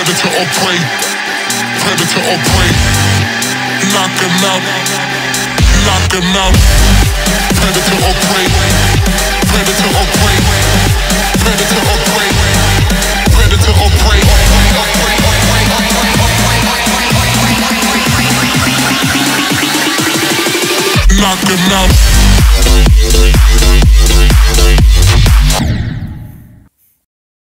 Predator or prey. Predator or prey. Knock him out. Knock him out. Predator or prey. Predator or prey. Predator or prey. Predator or prey. Knock him out.